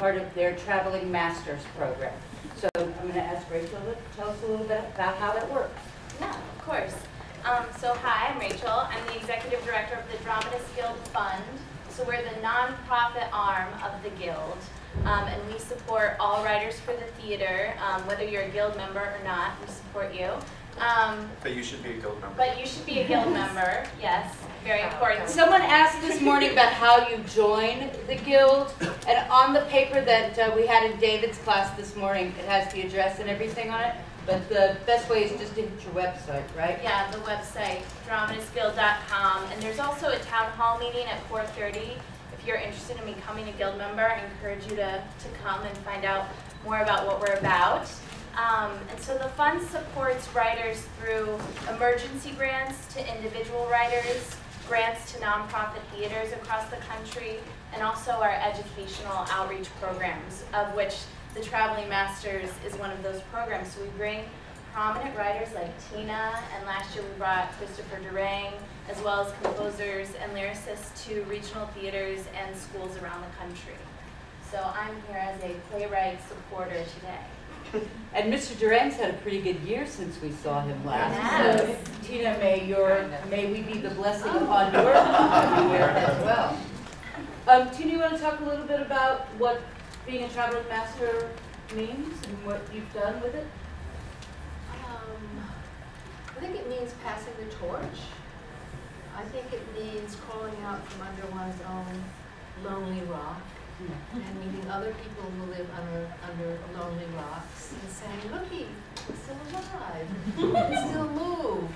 part of their Traveling Masters program. So I'm going to ask Rachel to tell us a little bit about how that works. Yeah, of course. Um, so hi, I'm Rachel. I'm the executive director of the Dramatists Guild Fund. So we're the nonprofit arm of the guild, um, and we support all writers for the theater, um, whether you're a guild member or not. We support you. Um, But you should be a guild member. but you should be a guild member. Yes, very important. Someone asked this morning about how you join the guild, and on the paper that uh, we had in David's class this morning, it has the address and everything on it, but the best way is just to hit your website, right? Yeah, the website, dramatistsguild.com. And there's also a town hall meeting at 4.30. If you're interested in becoming a guild member, I encourage you to, to come and find out more about what we're about. Um, and so the fund supports writers through emergency grants to individual writers, grants to nonprofit theaters across the country, and also our educational outreach programs, of which the Traveling Masters is one of those programs. So we bring prominent writers like Tina, and last year we brought Christopher Durang, as well as composers and lyricists to regional theaters and schools around the country. So I'm here as a playwright supporter today. And Mr. Durang's had a pretty good year since we saw him last. Yes. So Tina, may your, may we be the blessing upon your year as well. Um, Tina, you want to talk a little bit about what being a traveling master means and what you've done with it? Um, I think it means passing the torch. I think it means crawling out from under one's own lonely rock and meeting other people who live under, under lonely rocks and saying, looky, we're still alive, we still move.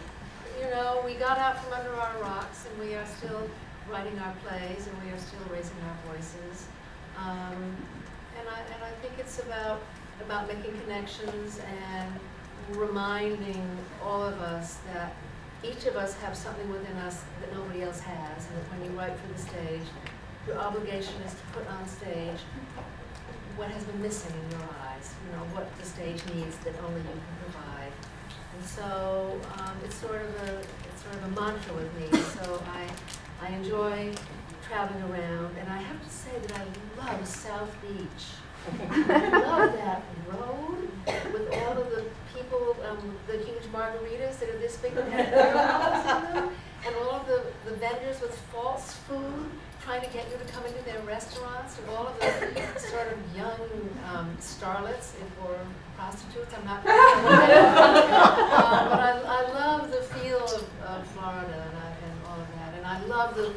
You know, we got out from under our rocks and we are still writing our plays and we are still raising our voices. Um, and I, and I think it's about, about making connections and reminding all of us that each of us have something within us that nobody else has, and that when you write for the stage, your obligation is to put on stage what has been missing in your eyes, you know, what the stage needs that only you can provide. And so um, it's sort of a it's sort of a mantra with me. So I I enjoy traveling around, and I have to say that I love South Beach. I love that road with all of the people, um, the huge margaritas that are this big and have in them, and all of the, the vendors with false food trying to get you to come into their restaurants, and all of the sort of young um, starlets or prostitutes. I'm not. uh, but I, I love the feel of, of Florida and, I, and all of that, and I love the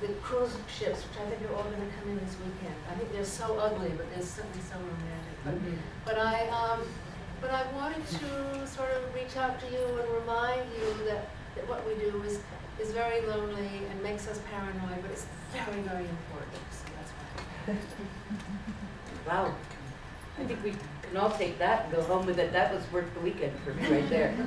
the cruise ships, which I think are all going to come in this weekend. I think they're so ugly, but they're something so romantic. But, but I, um, but I wanted to sort of reach out to you and remind you that, that what we do is is very lonely and makes us paranoid, but it's very, very important. So that's why. Wow. I think we can all take that and go home with it. That was worth the weekend for me right there.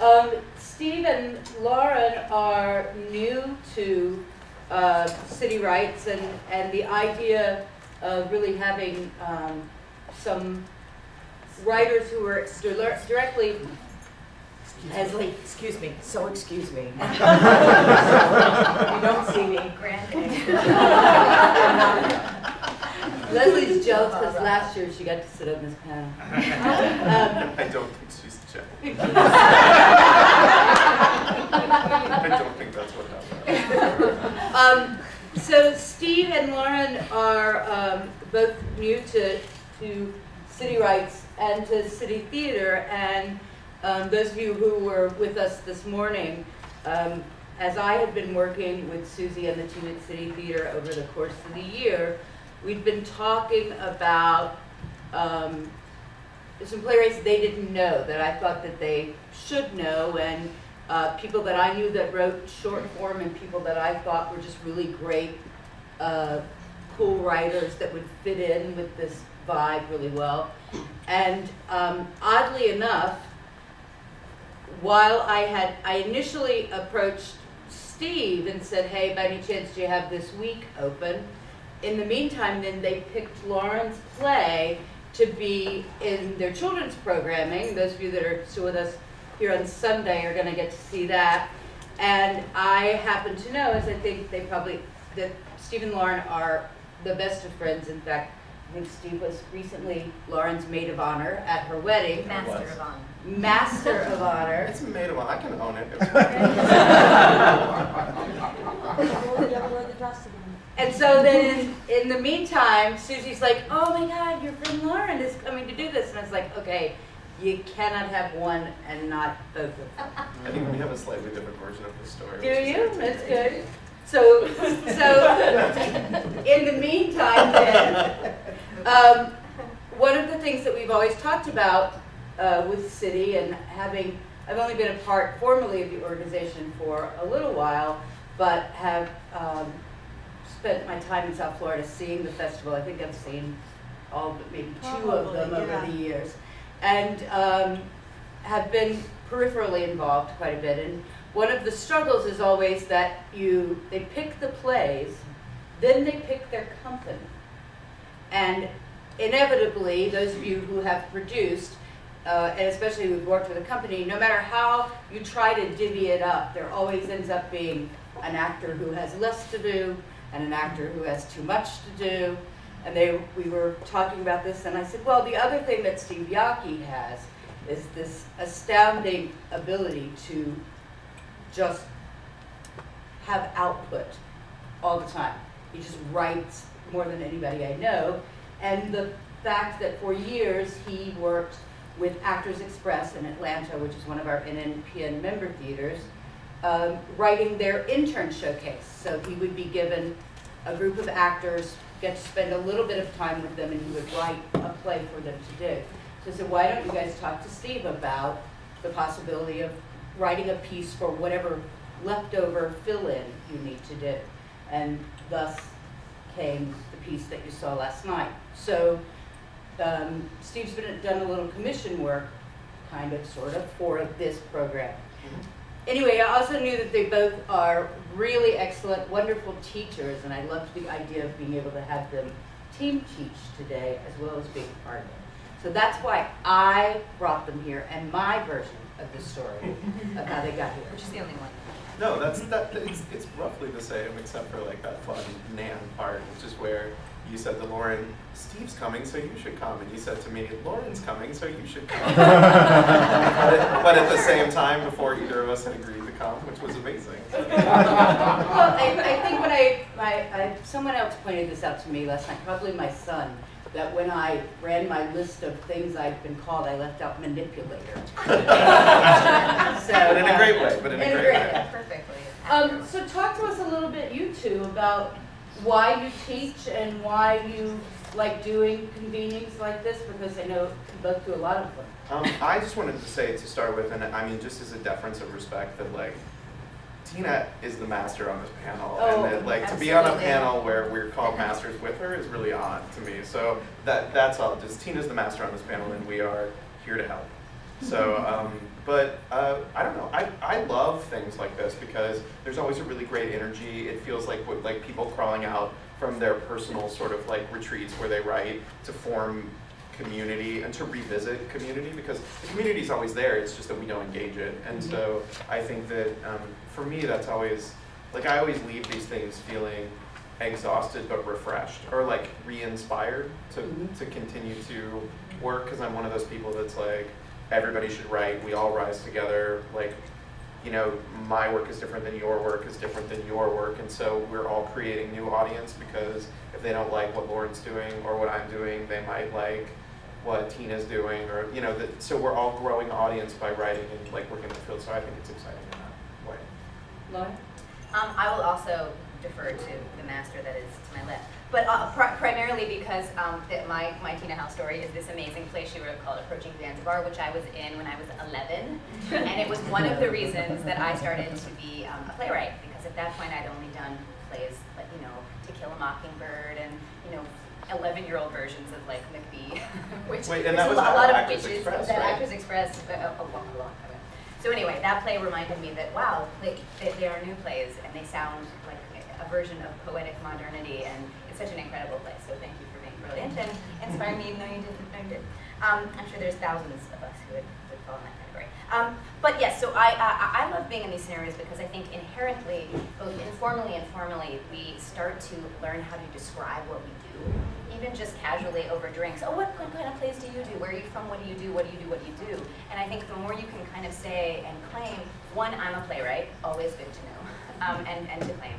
Um, Steve and Lauren are new to uh, CityWrights and, and the idea of really having um, some writers who are directly Leslie. Excuse me, so excuse me. You don't see me. Leslie's jealous because last year she got to sit on this panel. Um, I don't think she's jealous. I don't think that's what happened. Um, so Steve and Lauren are um, both new to, to CityWrights and to city theater. And um, those of you who were with us this morning, um, as I had been working with Susie and the at City Theater over the course of the year, we'd been talking about um, some playwrights they didn't know that I thought that they should know, and uh, people that I knew that wrote short form, and people that I thought were just really great, uh, cool writers that would fit in with this vibe really well. And um, oddly enough, while I had, I initially approached Steve and said, hey, by any chance do you have this week open? In the meantime, then they picked Lauren's play to be in their children's programming. Those of you that are still with us here on Sunday are going to get to see that. And I happen to know, as I think they probably, that Steve and Lauren are the best of friends. In fact, I think Steve was recently Lauren's maid of honor at her wedding. Master of Honor. Master of honor. It's made of, honor. I can own it. And so then in, in the meantime, Susie's like, oh my God, your friend Lauren is coming to do this. And I was like, okay, you cannot have one and not both of them. I think we have a slightly different version of the story. Do which you? like- That's good. So, so in the meantime, then, um, one of the things that we've always talked about uh, with the city and having, I've only been a part formally of the organization for a little while, but have um, spent my time in South Florida seeing the festival. I think I've seen all but maybe two of them Probably, over yeah. the years, and um, have been peripherally involved quite a bit. And one of the struggles is always that you they pick the plays, then they pick their company, and inevitably, those of you who have produced, uh, and especially we've worked with a company, no matter how you try to divvy it up, there always ends up being an actor who has less to do and an actor who has too much to do. And they, we were talking about this, and I said, well, the other thing that Steve Yockey has is this astounding ability to just have output all the time. He just writes more than anybody I know. And the fact that for years he worked with Actors Express in Atlanta, which is one of our NNPN member theaters, um, writing their intern showcase. So he would be given a group of actors, get to spend a little bit of time with them, and he would write a play for them to do. So I said, why don't you guys talk to Steve about the possibility of writing a piece for whatever leftover fill-in you need to do? And thus came the piece that you saw last night. So um, Steve's been done a little commission work, kind of, sort of, for this program. Anyway, I also knew that they both are really excellent, wonderful teachers, and I loved the idea of being able to have them team teach today as well as being part of it. So that's why I brought them here and my version of the story of how they got here. Which is the only one. No, that's that. It's, it's roughly the same, except for like that fun Nan part, which is where you said to Lauren, "Steve's coming, so you should come," and you said to me, "Lauren's coming, so you should come." but, at, but at the same time, before either of us had agreed to come, which was amazing. Well, I, I think when I, my, I, someone else pointed this out to me last night, probably my son, that when I ran my list of things I'd been called, I left out manipulator. So, But in a great way. But in, a great, way. Perfectly. Um, so talk to us a little bit, you two, about why you teach and why you like doing convenings like this, because I know you both do a lot of them. Um, I just wanted to say to start with, and I mean, just as a deference of respect, that like Tina is the master on this panel, Oh, and that like to be on a panel where we're called masters with her is really odd to me. So that that's all. Just Tina's the master on this panel, and we are here to help. So, um, but uh, I don't know. I, I love things like this because there's always a really great energy. It feels like what, like people crawling out from their personal sort of like retreats where they write to form community and to revisit community because the community is always there. It's just that we don't engage it. And so I think that um, for me, that's always like I always leave these things feeling exhausted but refreshed or like re-inspired to, Mhm. to continue to work because I'm one of those people that's like everybody should write we all rise together like you know my work is different than your work is different than your work. And so we're all creating new audience because if they don't like what Lauren's doing or what I'm doing they might like what Tina's doing or you know that so we're all growing audience by writing and like working in the field. So I think it's exciting in that way. Lauren? Um, I will also defer to the master that is to my left, but uh, pri- primarily because um, that my, my Tina Howe story is this amazing play she wrote called Approaching Zanzibar, which I was in when I was 11, and it was one of the reasons that I started to be um, a playwright because at that point I'd only done plays like you know To Kill a Mockingbird and you know 11 year old versions of like Macbeth, which Wait, and there's that a was a at lot of Actors witches. Express, that right? Actors Express uh, a, a, long, a long time ago. So anyway, that play reminded me that wow, they, they, they are new plays and they sound like a version of poetic modernity, and it's such an incredible place, So thank you for being brilliant and inspiring me, even though you didn't know you did. Um, I'm sure there's thousands of us who would, would fall in that category. Um, but yes, so I, I I love being in these scenarios because I think inherently, both informally and formally, we start to learn how to describe what we do even just casually over drinks, oh, what, what kind of plays do you do? Where are you from? What do you do? What do you do? What do you do? And I think the more you can kind of say and claim, one, I'm a playwright, always good to know, um, and, and to claim.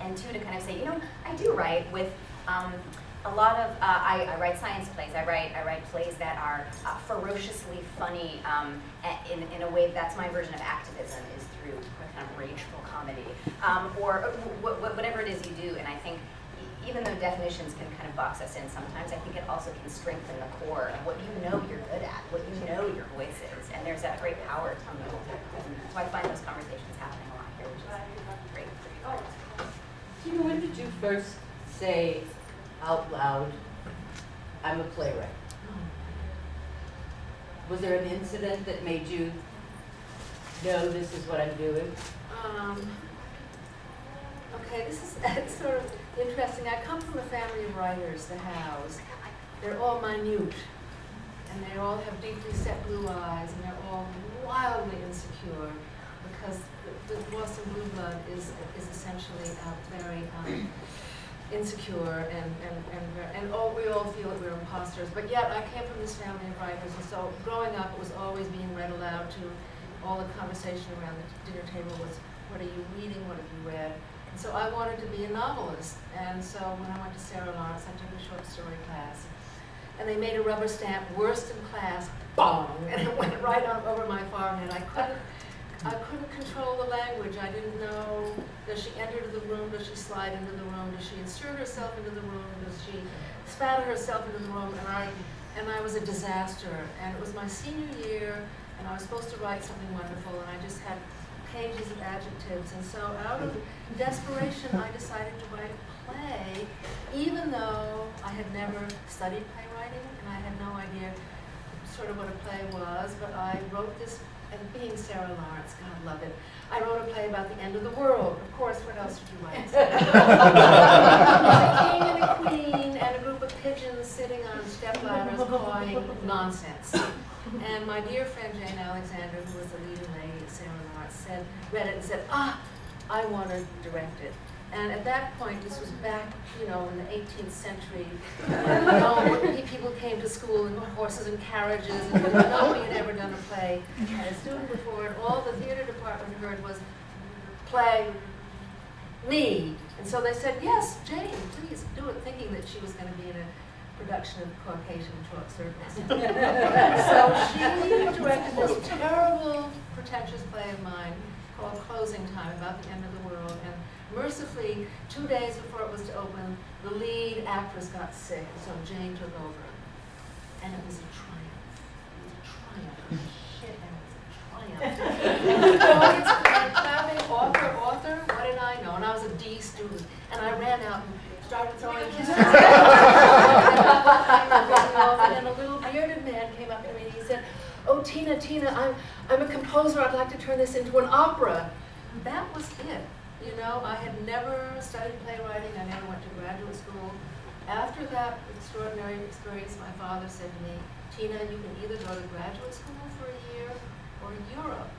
And two, to kind of say, you know, I do write with um, a lot of, uh, I, I write science plays. I write, I write plays that are uh, ferociously funny um, in, in a way that's my version of activism is through kind of rageful comedy. Um, or uh, wh- wh- whatever it is you do. And I think even though definitions can kind of box us in sometimes, I think it also can strengthen the core of what you know you're good at, what you know your voice is. And there's that great power to me. So I find those conversations happening a lot here, which is great. When did you first say out loud, I'm a playwright? Was there an incident that made you know this is what I'm doing? Um, okay, this is sort of interesting. I come from a family of writers, the Howes. They're all minute, and they all have deeply set blue eyes, and they're all wildly insecure because the, Boston blue blood is is essentially uh, very um, insecure and and and and all, we all feel that we're imposters. But yet, I came from this family of writers, and so growing up, it was always being read aloud to all the conversation around the dinner table was, what are you reading, what have you read? And so I wanted to be a novelist, and so when I went to Sarah Lawrence, I took a short story class. And they made a rubber stamp, worst in class, bong, and it went right on over my forehead. I couldn't, I couldn't control the language. I didn't know, does she enter the room, does she slide into the room, does she insert herself into the room, does she spatter herself into the room, and I, and I was a disaster. And it was my senior year, and I was supposed to write something wonderful, and I just had pages of adjectives. And so out of desperation, I decided to write a play, even though I had never studied playwriting, and I had no idea sort of what a play was, but I wrote this, and being Sarah Lawrence, God love it, I wrote a play about the end of the world. Of course, what else would you write? a king and a queen and a group of pigeons sitting on step ladders cawing nonsense. And my dear friend Jane Alexander, who was the leading lady at Sarah Lawrence, said, read it and said, ah, I want to direct it. And at that point, this was back, you know, in the 18th century, oh, know, people came to school in horses and carriages, and nobody had ever done a play. And a student before, and all the theater department heard was, play me. And so they said, yes, Jane, please do it, thinking that she was going to be in a production of Caucasian Chalk Circles. so she directed this terrible, pretentious play of mine called Closing Time, about the end of the world. And mercifully, two days before it was to open, the lead actress got sick, so Jane took over. And it was a triumph. It was a triumph. Shit, and it was a triumph. The audience was clapping, author, author, what did I know? And I was a D student, and I ran out and started throwing kisses. and a little bearded man came up to me and he said, "Oh, Tina, Tina, I'm I'm a composer. I'd like to turn this into an opera." That was it. You know, I had never studied playwriting. I never went to graduate school. After that extraordinary experience, my father said to me, Tina, you can either go to graduate school for a year or Europe.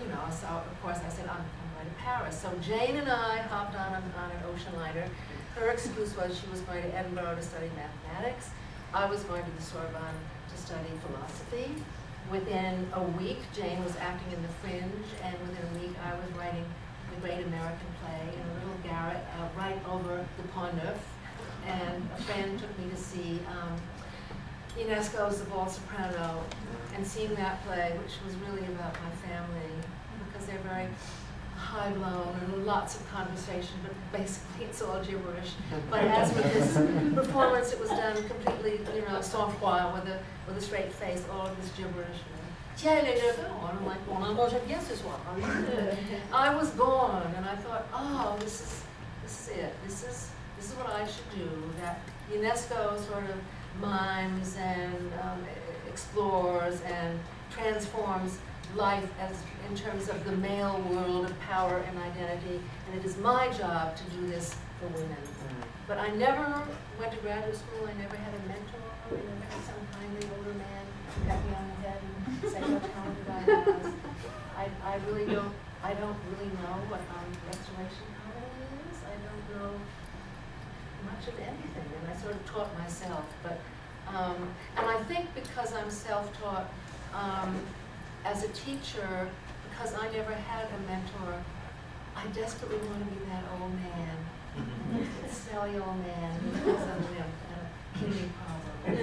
You know, so of course I said, I'm, I'm going to Paris. So Jane and I hopped on, on an ocean liner. Her excuse was she was going to Edinburgh to study mathematics. I was going to the Sorbonne to study philosophy. Within a week, Jane was acting in The Fringe, and within a week, I was writing great American play in a little garret uh, right over the Pont Neuf. And a friend took me to see um, Ionesco's The Bald Soprano, and seeing that play, which was really about my family, because they're very high blown and lots of conversation, but basically it's all gibberish. But as with this performance, it was done completely, you know, sans froid, with a with a straight face, all of this gibberish. Tiens, deux and I'm like, bon, on mange bien ce soir. I was gone, and I thought, oh, this is this is it. This is this is what I should do. That Ionesco sort of mimes and um, explores and transforms life as in terms of the male world of power and identity, and it is my job to do this for women. But I never went to graduate school. I never had a mentor. I never had some kindly older man on the head and say how talented I was. I, I really don't. I don't really know what um, restoration comedy is. I don't know much much of anything, and I sort of taught myself. But um, and I think because I'm self-taught, um, as a teacher, because I never had a mentor, I desperately want to be that old man, that smelly old man who has a limp and a kidney problem.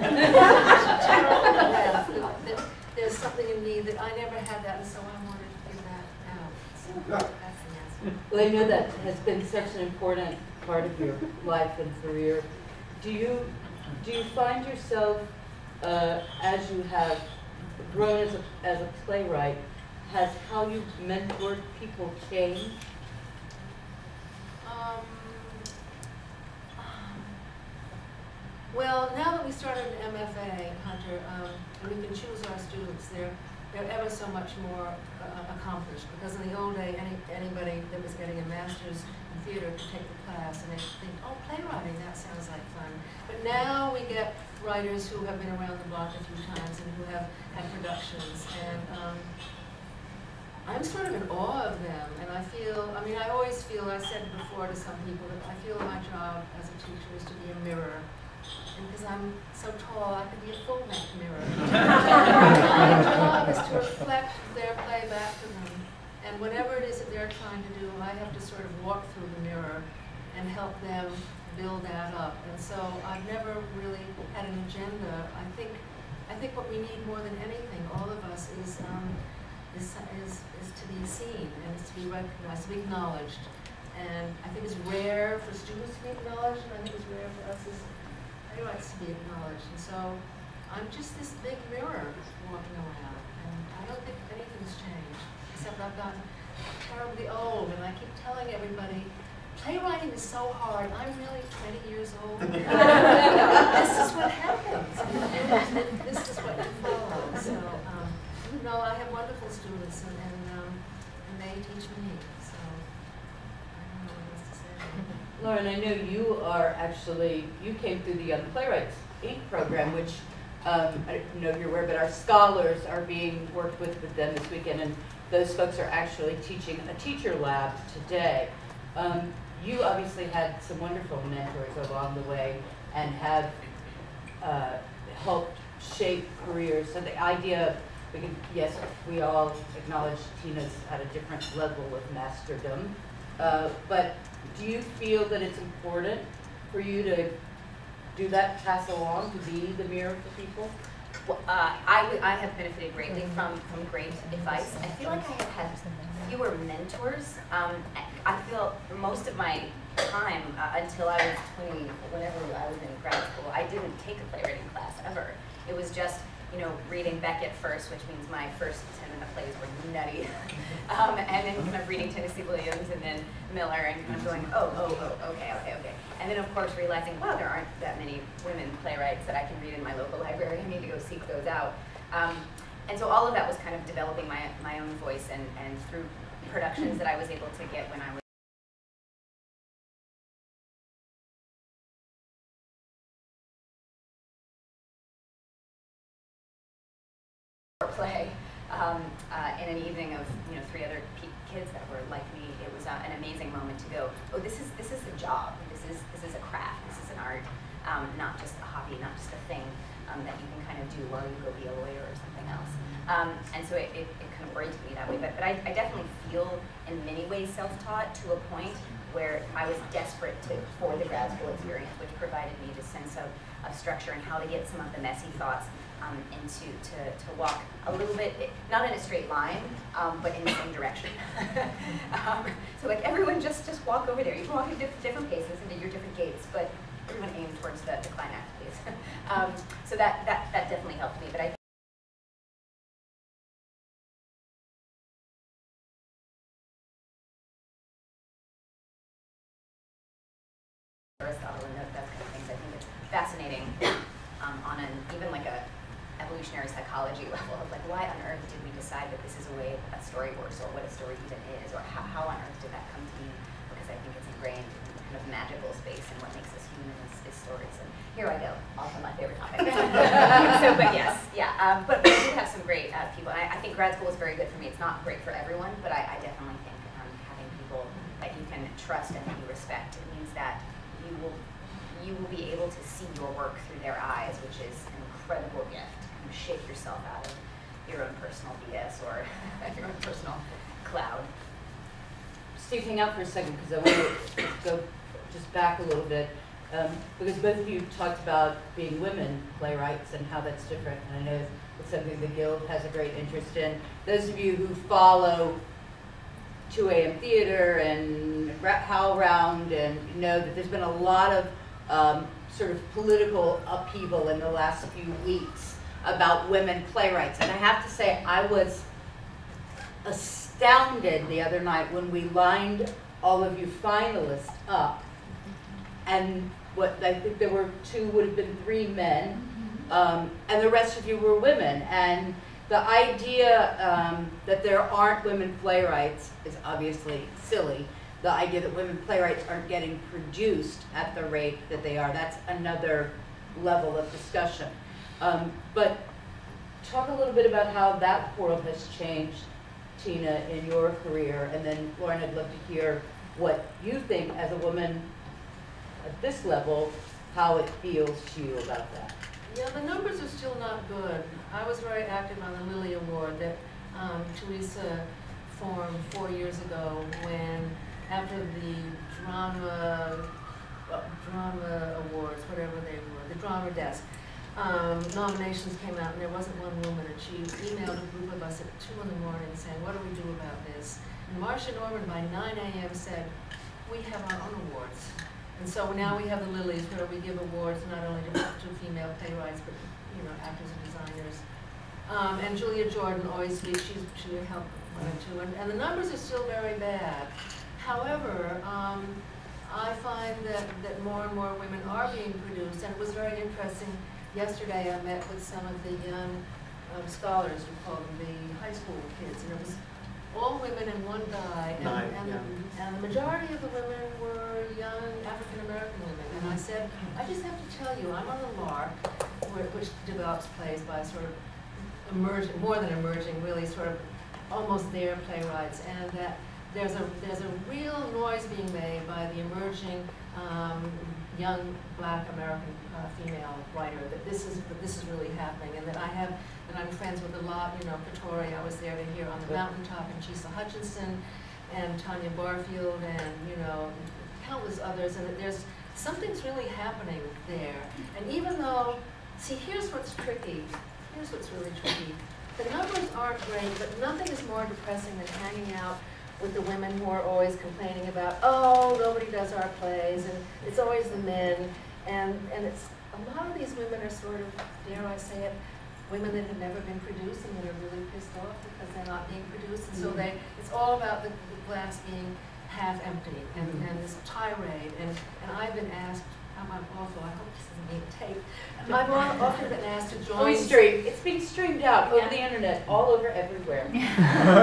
Terrible laugh, that- that There's something in me that I never had that, and so I wanted to give that out. So that's the answer. Well, I know that has been such an important part of your life and career. Do you, do you find yourself, uh, as you have grown as a, as a playwright, has how you've mentored people changed? Um, Well, now that we started an MFA, Hunter, um, and we can choose our students, they're, they're ever so much more uh, accomplished. Because in the old day, any, anybody that was getting a master's in theater could take the class and they think, oh, playwriting, that sounds like fun. But now we get writers who have been around the block a few times and who have had productions. And um, I'm sort of in awe of them, and I feel, I mean, I always feel, I said before to some people, that I feel my job as a teacher is to be a mirror. Because I'm so tall, I can be a full length mirror. my job is to reflect their play back to them. And whatever it is that they're trying to do, I have to sort of walk through the mirror and help them build that up. And so I've never really had an agenda. I think, I think what we need more than anything, all of us, is um, is, is, is to be seen and is to be recognized, to be acknowledged. And I think it's rare for students to be acknowledged, and I think it's rare for us as playwrights to be acknowledged. And so I'm just this big mirror walking around, and I don't think anything's changed, except I've gotten terribly old, and I keep telling everybody, playwriting is so hard. I'm really 20 years old. this is what happens. This is what you follow. So, um, no, I have wonderful students, and, and, um, and they teach me. So, I don't know what else to say. Lauren, I know you are actually, you came through the Young Playwrights Inc. program, which um, I don't know if you're aware, but our scholars are being worked with with them this weekend, and those folks are actually teaching a teacher lab today. Um, you obviously had some wonderful mentors along the way and have uh, helped shape careers. So the idea, we can, yes, we all acknowledge Tina's at a different level of masterdom, uh, but do you feel that it's important for you to do that, pass along, to be the mirror for people? Well, uh, I, w- I have benefited greatly from, from great advice. I feel like I have had fewer mentors. Um, I I feel most of my time uh, until I was 20, whenever I was in grad school, I didn't take a playwriting class ever. It was just, you know, reading Beckett first, which means my first 10 minute plays were nutty. um, and then kind of reading Tennessee Williams and then Miller and kind of going, oh, oh, oh, okay, okay, okay. And then of course realizing, wow, there aren't that many women playwrights that I can read in my local library. I need to go seek those out. Um, and so all of that was kind of developing my, my own voice and, and through productions that I was able to get when I was play um, uh, in an evening of you know three other pe- kids that were like me. It was uh, an amazing moment to go. Oh, this is this is a job. This is this is a craft. This is an art, um, not just a hobby, not just a thing um, that you can kind of do you go be a lawyer or something else. Um, and so it, it, it kind of oriented me that way. But but I, I definitely feel in many ways self-taught to a point where I was desperate to for the grad school experience, which provided me this sense of, of structure and how to get some of the messy thoughts um, into to, to walk a little bit, not in a straight line, um, but in the same direction. um, so like everyone just just walk over there. You can walk at diff- different paces into your different gates, but everyone aimed towards the, the climax, please. um, so that, that that definitely helped me. But I Aristotle and kind of things. I think it's fascinating um, on an even like a evolutionary psychology level of like why on earth did we decide that this is a way a story works or what a story even is or how, how on earth did that come to be because I think it's ingrained in kind of magical space and what makes human is, stories and here I go off on my favorite topic so but yes yeah um, but we do have some great uh, people and I, I think grad school is very good for me it's not great for everyone but I, I definitely think um, having people that you can trust and that you respect it means that you will you will be able to see your work through their eyes, which is an incredible gift. You shake yourself out of your own personal BS or your own personal cloud. Steve, hang out for a second, because I want to go just back a little bit. Um, because both of you talked about being women playwrights and how that's different. And I know it's something the Guild has a great interest in. Those of you who follow 2 AM theater and Ra- HowlRound and know that there's been a lot of um, sort of political upheaval in the last few weeks about women playwrights. And I have to say, I was astounded the other night when we lined all of you finalists up. And what, I think there were two, would have been three men, um, and the rest of you were women. And the idea um, that there aren't women playwrights is obviously silly. The idea that women playwrights aren't getting produced at the rate that they are, that's another level of discussion. Um, but talk a little bit about how that world has changed, Tina, in your career. And then Lauren, I'd love to hear what you think as a woman at this level, how it feels to you about that. Yeah, the numbers are still not good. I was very active on the Lilly Award that um, Theresa formed four years ago when, after the drama, uh, drama awards, whatever they were, the drama desk, um, nominations came out and there wasn't one woman and she emailed a group of us at two in the morning saying, what do we do about this? And Marsha Norman by nine AM said, we have our own awards. So now we have the Lillys where we give awards not only to, to female playwrights, but, you know, actors and designers. Um, and Julia Jordan always speaks, she's, she would help one or two, and, and the numbers are still very bad. However, um, I find that, that more and more women are being produced, and it was very interesting. Yesterday, I met with some of the young um, scholars, we call them the high school kids, and it was all women and one guy. And, Nine, and, yeah. and the majority of the women were young African American women. And I said, I just have to tell you, I'm on the Lark, which develops plays by sort of emerging, more than emerging, really sort of almost there playwrights, and that there's a there's a real noise being made by the emerging um, young Black American uh, female writer that this is that this is really happening, and that I have and I'm friends with a lot. You know, Pretoria, I was there to hear on the mountaintop, and Chisa Hutchinson, and Tanya Barfield, and you know, countless others, and there's something's really happening there. And even though, see, here's what's tricky. Here's what's really tricky. The numbers aren't great, but nothing is more depressing than hanging out with the women who are always complaining about, oh, nobody does our plays, and it's always the men. And, and it's, a lot of these women are sort of, dare I say it, women that have never been produced and that are really pissed off because they're not being produced. And so mm. they, it's all about the, the glass being half empty and, mm. and this tirade. And, and I've been asked, I'm I'm awful, I hope this isn't being taped. I've often been asked to join. Going straight, it's being streamed out over the internet, all over everywhere.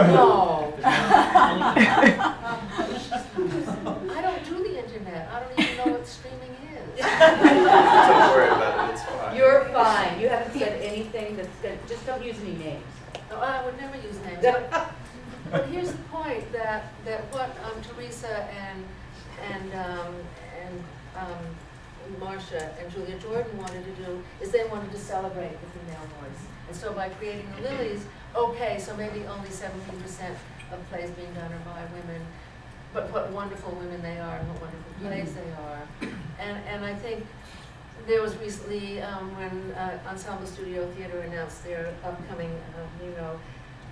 No. I don't do the internet. I don't even know what streaming is. Don't worry about it, it's fine. You're fine, you haven't said anything that's, gonna- just don't use any names. No, I would never use names. But, but here's the point that, that what um, Theresa and, and, um, and um, Marsha and Julia Jordan wanted to do is they wanted to celebrate the female voice. And so by creating the Lillys, okay, so maybe only seventeen percent of plays being done are by women, but what wonderful women they are and what wonderful plays they are. And, and I think there was recently, um, when, uh, Ensemble Studio Theater announced their upcoming, uh, you know,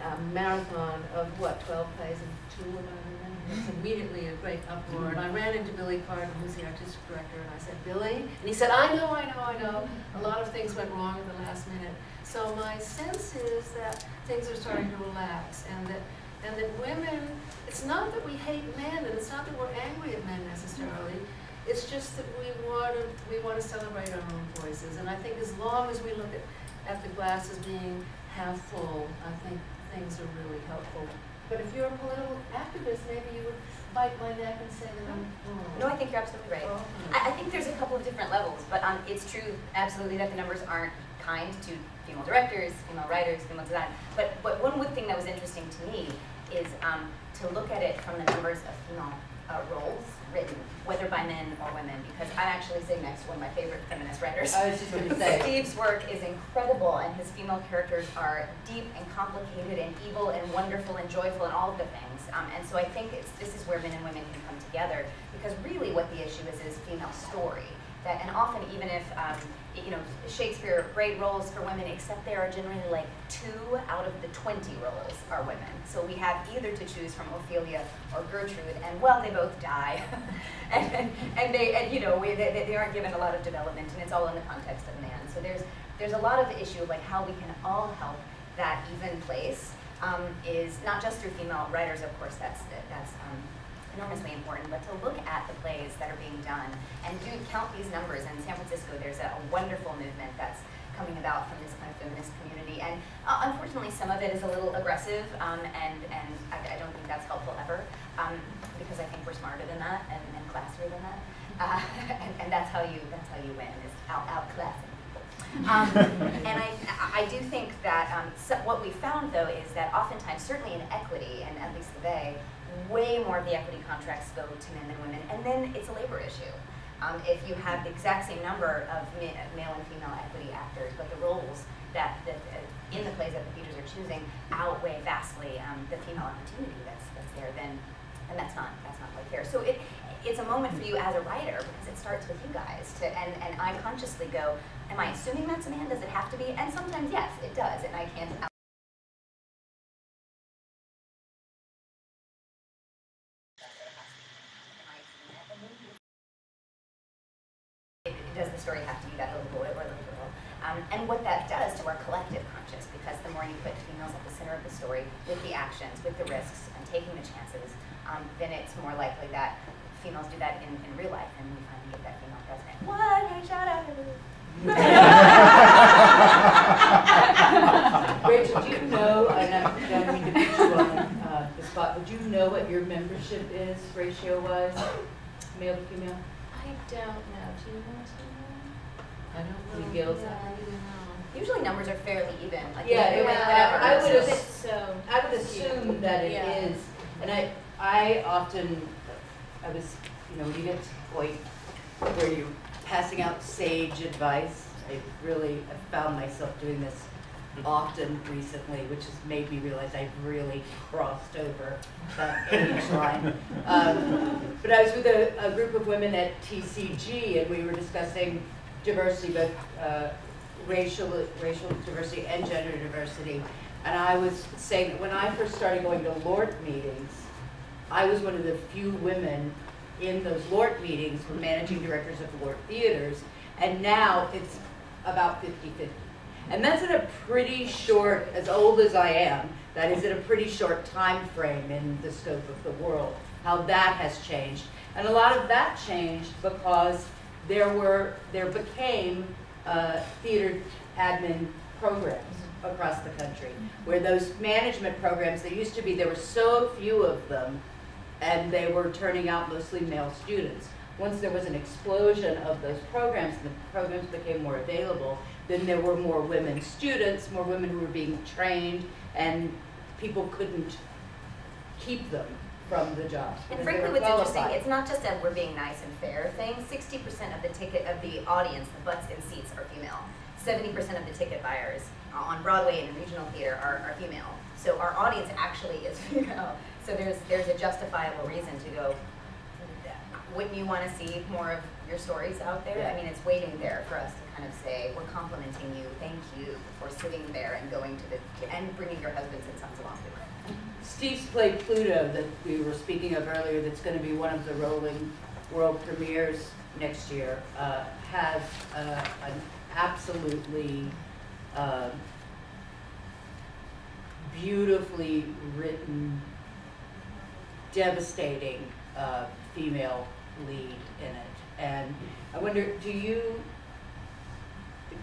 um, marathon of what, twelve plays and two of them, it's immediately a great uproar. And I ran into Billy Carden, who's the artistic director, and I said, Billy? And he said, I know, I know, I know. A lot of things went wrong at the last minute. So my sense is that things are starting to relax and that, and that women, it's not that we hate men and it's not that we're angry at men necessarily. It's just that we want to, we want to celebrate our own voices. And I think as long as we look at, at the glass as being half full, I think things are really helpful. But if you're a political activist, maybe you would bite my neck and say that I'm wrong. No, I think you're absolutely right. Oh. I, I think there's a couple of different levels, but um, it's true absolutely that the numbers aren't kind to female directors, female writers, female design. But, but one thing that was interesting to me is um, to look at it from the numbers of female uh, roles written, whether by men or women, because I'm actually sitting next to one of my favorite feminist writers. I was just gonna say, Steve's work is incredible, and his female characters are deep and complicated and evil and wonderful and joyful and all of the things. Um, and so I think it's, this is where men and women can come together, because really what the issue is is female story. That, and often even if um, you know Shakespeare great roles for women, except there are generally like two out of the twenty roles are women. So we have either to choose from Ophelia or Gertrude, and well, they both die, and, and, they and you know we, they, they aren't given a lot of development, and it's all in the context of man. So there's there's a lot of the issue of like how we can all help that even place um, is not just through female writers, of course, that's that's um, enormously important, but to look at the plays that are being done and do count these numbers. In San Francisco, there's a, a wonderful movement that's coming about from this kind of feminist community, and uh, unfortunately, some of it is a little aggressive, um, and and I, I don't think that's helpful ever, um, because I think we're smarter than that and, and classier than that, uh, and, and that's how you that's how you win is out outclassing people. Um, and I, I do think that um, so what we found though is that oftentimes, certainly in equity, and at least the Bay, way more of the equity contracts go to men than women, and then it's a labor issue. Um, if you have the exact same number of male and female equity actors, but the roles that, that uh, in the plays that the theaters are choosing outweigh vastly um, the female opportunity that's, that's there, then and that's not that's not quite fair. So it it's a moment for you as a writer because it starts with you guys to and, and I consciously go, am I assuming that's a man? Does it have to be? And sometimes yes, it does, and I can't does the story have to be that little boy or little girl? Um, and what that does to our collective conscious, because the more you put females at the center of the story, with the actions, with the risks, and taking the chances, um, then it's more likely that females do that in, in real life, and we finally get that female president. What? Hey, shout out! Rachel, do you know, and I don't mean to put you on uh, the spot, but do you know what your membership is ratio-wise, male to female? I don't know. Do you know? I don't know. Any guilds? Usually numbers are fairly even. Like Yeah, whatever. I would so. I would assume that it Yeah. is, and I, I often, I was, you know, you get to the point where you're passing out sage advice, I really have found myself doing this often recently, which has made me realize I've really crossed over that age line. Um, But I was with a, a group of women at TCG, and we were discussing diversity, both uh, racial, racial diversity and gender diversity. And I was saying that when I first started going to LORT meetings, I was one of the few women in those LORT meetings were managing directors of LORT theaters, and now it's about 50-50. And that's in a pretty short, as old as I am, that is in a pretty short time frame in the scope of the world, how that has changed. And a lot of that changed because there were, there became uh, theater admin programs across the country, where those management programs, there used to be, there were so few of them, and they were turning out mostly male students. Once there was an explosion of those programs, and the programs became more available, then there were more women students, more women who were being trained, and people couldn't keep them from the jobs. And frankly, what's interesting, it's not just a we're being nice and fair thing. Sixty percent of the ticket of the audience, the butts in seats, are female. Seventy percent of the ticket buyers on Broadway and in regional theater are, are female. So our audience actually is female. So there's there's a justifiable reason to go. Wouldn't you want to see more of your stories out there? I mean, it's waiting there for us to kind of say we're complimenting you, thank you for sitting there and going to the and bringing your husbands and sons along. Steve's play Pluto that we were speaking of earlier, that's going to be one of the rolling world premieres next year, uh, has uh, an absolutely um, beautifully written, devastating uh, female lead in it. And I wonder, do you,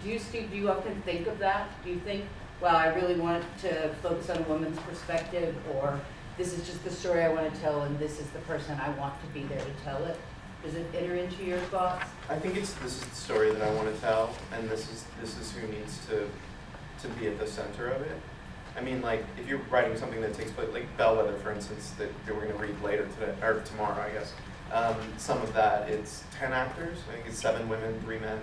do you, Steve, do you often think of that? Do you think, well, I really want to focus on a woman's perspective, or this is just the story I want to tell, and this is the person I want to be there to tell it? Does it enter into your thoughts? I think it's this is the story that I want to tell, and this is this is who needs to to be at the center of it. I mean, like if you're writing something that takes place, like Bellwether, for instance, that, that we're going to read later today or tomorrow, I guess. Um, some of that it's ten actors. I think it's seven women, three men,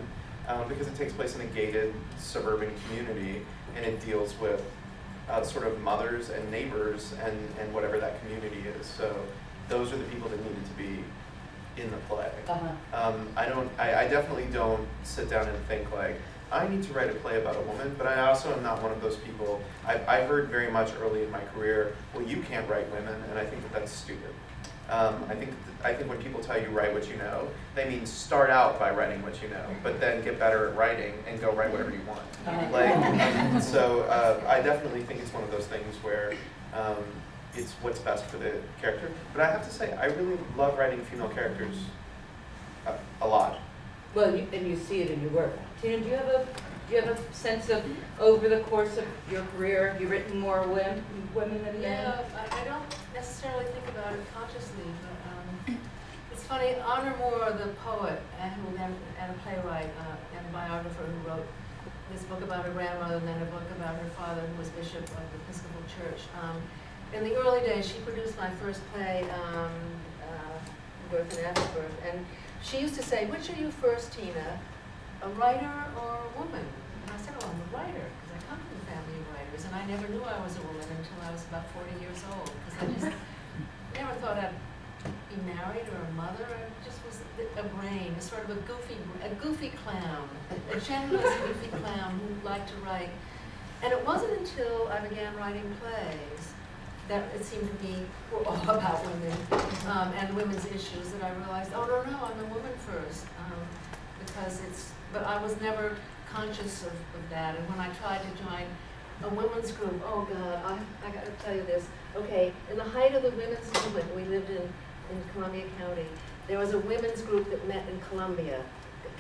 um, because it takes place in a gated suburban community, and it deals with uh, sort of mothers and neighbors and, and whatever that community is. So those are the people that needed to be in the play. Uh-huh. Um, I don't. I, I definitely don't sit down and think like I need to write a play about a woman. But I also am not one of those people. I, I heard very much early in my career, well, you can't write women, and I think that that's stupid. Um, I think I think when people tell you write what you know, they mean start out by writing what you know, but then get better at writing and go write whatever you want. Uh-huh. Like, um, so uh, I definitely think it's one of those things where um, it's what's best for the character. But I have to say, I really love writing female characters a, a lot. Well, you, and you see it in your work. Tina, do you have a, do you have a sense of, over the course of your career, have you written more women, women than men? Yeah, I, don't necessarily think about it consciously, but, um, it's funny, Honor Moore, the poet, and who and a playwright, uh, and biographer who wrote this book about her grandmother, and then a book about her father, who was bishop of the Episcopal Church. Um, in the early days, she produced my first play, um, uh, Birth and Afterbirth, and she used to say, which are you first, Tina, a writer or a woman? And I said, oh, I'm a writer, because I come from a family of writers, and I never knew I was a woman until I was about forty years old, because I just never thought I'd be married or a mother, I just was a brain, a sort of a goofy, a goofy clown, a generous goofy clown who liked to write. And it wasn't until I began writing plays that it seemed to me were all about women um, and women's issues that I realized, oh, no, no, I'm a woman first. Um, because it's, but I was never conscious of, of that. And when I tried to join a women's group, oh God, I, I gotta tell you this. Okay, in the height of the women's movement, we lived in, in Columbia County. There was a women's group that met in Columbia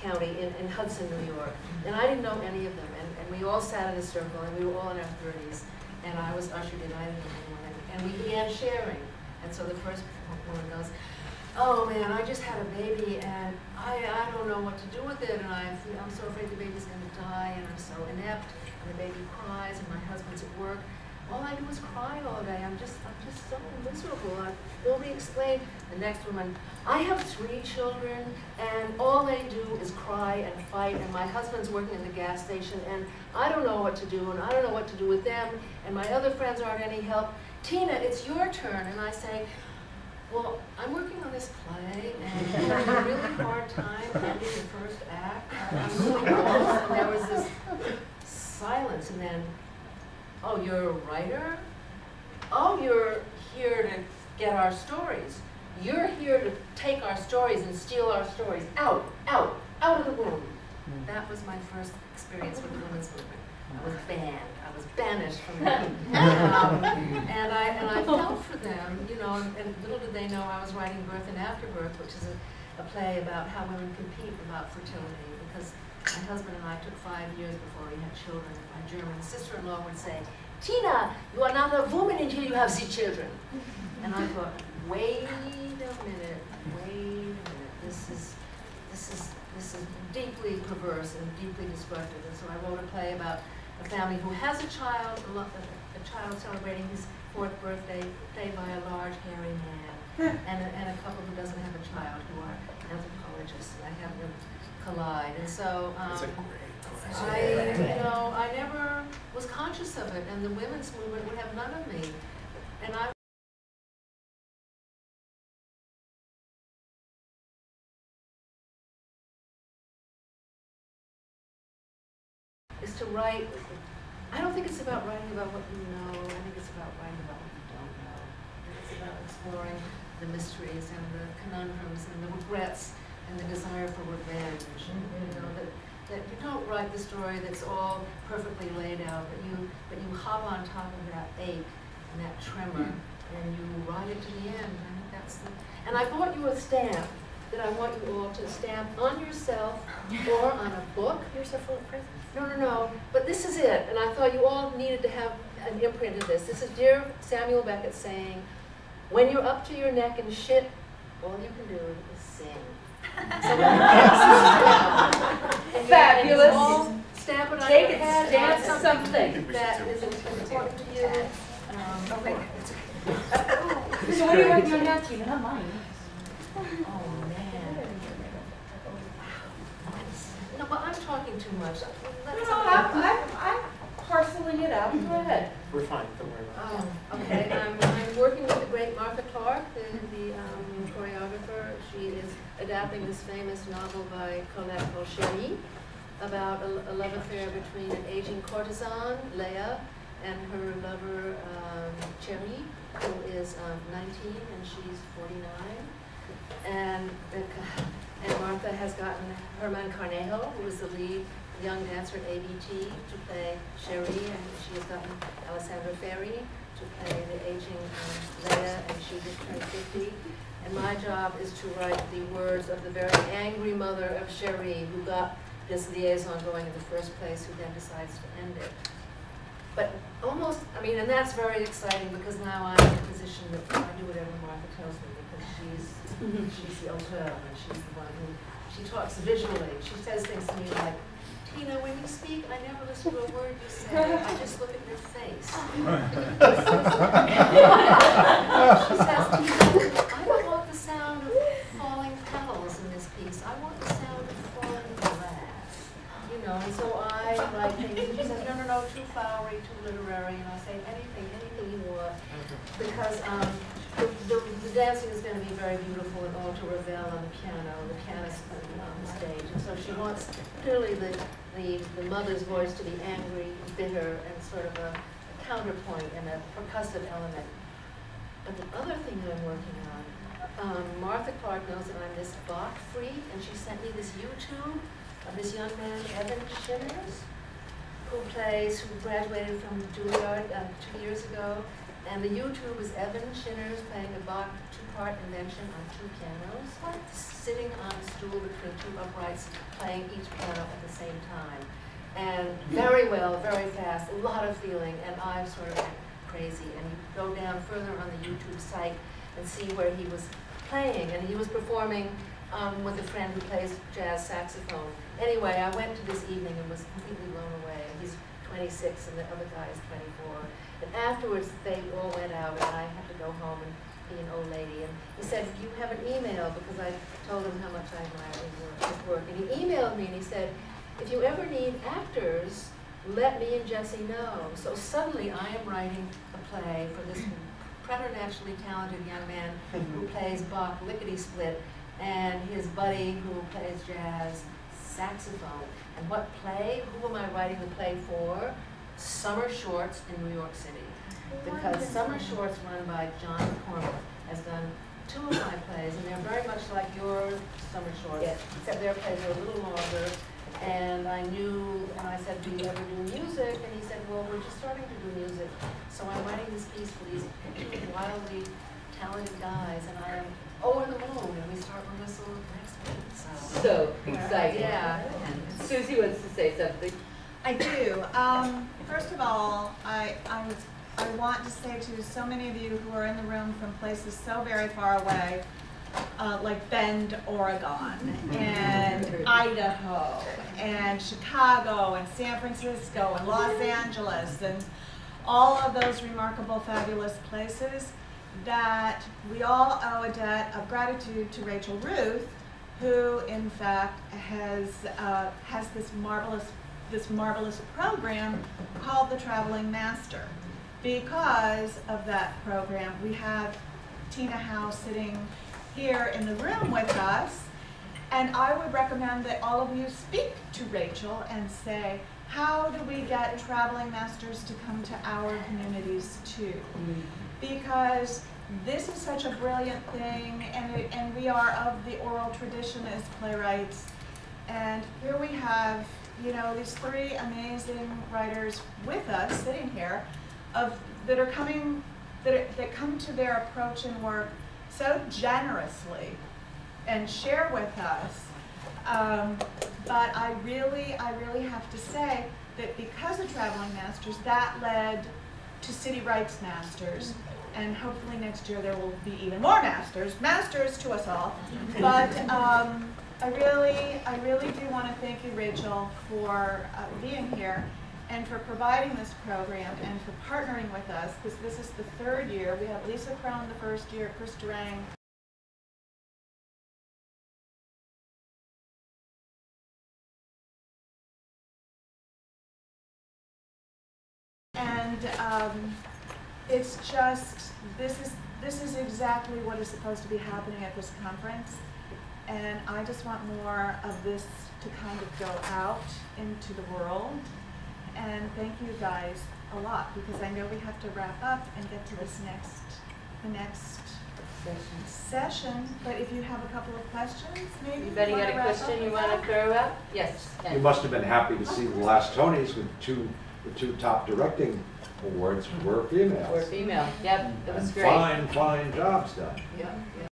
County in, in Hudson, New York. And I didn't know any of them. And, and we all sat in a circle and we were all in our thirties. And I was ushered in, I didn't know anyone. And, and we began sharing. And so the first woman goes, oh man, I just had a baby and I, I don't know what to do with it and I, I'm so afraid the baby's gonna die and I'm so inept and the baby cries and my husband's at work. All I do is cry all day. I'm just, I'm just so miserable. I, nobody explained. The next woman, I have three children and all they do is cry and fight and my husband's working at the gas station and I don't know what to do and I don't know what to do with them and my other friends aren't any help. Tina, it's your turn. And I say, well, I'm working on this play, and I'm having a really hard time ending the first act. I'm close, and there was this silence, and then, oh, you're a writer? Oh, you're here to get our stories. You're here to take our stories and steal our stories. Out, out, out of the room. Hmm. That was my first experience with the women's movement. I was banned. Banished from them. um, and I and I felt for them, you know. And, and little did they know I was writing Birth and Afterbirth, which is a, a play about how women compete about fertility. Because my husband and I took five years before we had children. My German sister-in-law would say, "Tina, you are not a woman until you have the children." And I thought, wait a minute, wait a minute. This is this is this is deeply perverse and deeply destructive. And so I wrote a play about a family who has a child, a, a, a child celebrating his fourth birthday, played by a large hairy man, and a, and a couple who doesn't have a child who are anthropologists. And I have them collide. And so um, I, you know, I never was conscious of it, and the women's movement would have none of me. And I is to write. I think it's about writing about what you know. I think it's about writing about what you don't know. It's about exploring the mysteries and the conundrums and the regrets and the desire for revenge. You know mm-hmm. that that you don't write the story that's all perfectly laid out, but you but you hop on top of that ache and that tremor mm-hmm. and you ride it to the end. I think that's the. And I bought you a stamp that I want you all to stamp on yourself or on a book. You're so full of presents. No, no, no, but this is it, and I thought you all needed to have an imprint of this. This is dear Samuel Beckett saying, when you're up to your neck in shit, all you can do is sing. So when you and you- and you Fabulous. all Stamp it on Take your it, head, stamp add something. that is important to you. Um, Okay. So what are you working on now, Tina? Not mine. Oh, man. No, but I'm talking too much. No, Let no, somebody- I'm, I'm, I'm parceling it out, go ahead. We're fine, don't worry about it. Oh, okay, I'm, I'm working with the great Martha Clarke, the, the um, choreographer. She is adapting this famous novel by Colette called Chéri, about a, a love affair between an aging courtesan, Léa, and her lover, um, Cherry, who is um, 19 and she's 49. And, the c- and Martha has gotten Herman Cornejo, who is the lead young dancer at ABT, to play Chéri, and she has gotten Alessandra Ferri to play the aging um, Léa, and she just turned 50. And my job is to write the words of the very angry mother of Chéri, who got this liaison going in the first place, who then decides to end it. But almost, I mean, and that's very exciting because now I'm in a position that I do whatever Martha tells me because she's, mm-hmm. she's the auteur and she's the one who, she talks visually. She says things to me like, Tina, when you speak, I never listen to a word you say, I just look at your face. She says, Tina, I don't want the sound of falling petals in this piece, I want the sound of falling glass. You know, and so I write things, and she says, no, no, no, too flowery, too literary, and I say, anything, anything you want. Because, um, the, the, the dancing is gonna be very beautiful and all to Ravel on the piano, the pianist on the- stage. And so she wants clearly the, the, the mother's voice to be angry, bitter, and sort of a counterpoint and a percussive element. But the other thing I'm working on, um, Martha Clarke knows that I'm this Bach freak, and she sent me this YouTube of this young man, Evan Shinners, who plays, who graduated from Juilliard uh, two years ago. And the YouTube is Evan Shinners playing a Bach two-part invention on two pianos, sitting on a stool between two uprights, playing each piano at the same time. And very well, very fast, a lot of feeling, and I'm sort of crazy. And you go down further on the YouTube site and see where he was playing, and he was performing um, with a friend who plays jazz saxophone. Anyway, I went to this evening and was completely blown away. He's 26 and the other guy is 24. And afterwards, they all went out and I had to go home and be an old lady. And he said, you have an email? Because I told him how much I admire his work. And he emailed me and he said, if you ever need actors, let me and Jesse know. So suddenly I am writing a play for this preternaturally talented young man who plays Bach lickety-split and his buddy who plays jazz saxophone. And what play? Who am I writing the play for? Summer Shorts in New York City. Because Summer Shorts, run by John McCormack, has done two of my plays, and they're very much like your Summer Shorts, Yes. except their plays are a little longer. And I knew, and I said, do you ever do music? And he said, well, we're just starting to do music. So I'm writing this piece for these two wildly talented guys, and I am oh, over the moon, and we start rehearsal next week, so. Exciting. Yeah. Susie wants to say something. I do. Um, first of all, I, I was, I want to say to so many of you who are in the room from places so very far away, uh, like Bend, Oregon, and Idaho, and Chicago, and San Francisco, and Los Angeles, and all of those remarkable, fabulous places, that we all owe a debt of gratitude to Rachel Routh, who in fact has, uh, has this marvelous, this marvelous program called the Traveling Master. Because of that program, we have Tina Howe sitting here in the room with us. And I would recommend that all of you speak to Rachel and say, how do we get traveling masters to come to our communities too? because this is such a brilliant thing, and, it, and we are of the oral tradition as playwrights. And here we have, you know, these three amazing writers with us sitting here, of that are coming, that, are, that come to their approach and work so generously, and share with us. Um, but I really, I really have to say that because of Traveling Masters, that led to CityWrights Masters. And hopefully next year there will be even more masters, masters to us all. But um, I really, I really do want to thank you, Rachel, for uh, being here and for providing this program and for partnering with us, because this is the third year. We have Lisa Kron the first year, Chris Durang it's just, this is, this is exactly what is supposed to be happening at this conference. And I just want more of this to kind of go out into the world. And thank you guys a lot, because I know we have to wrap up and get to this next, the next session. But if you have a couple of questions, maybe you Anybody wanna got a question you wanna throw out? Yes, You must have been happy to see the last Tonys with two, the two top directing awards were females. Or female, yep, it was And great. Fine, fine jobs done. Yeah, yeah.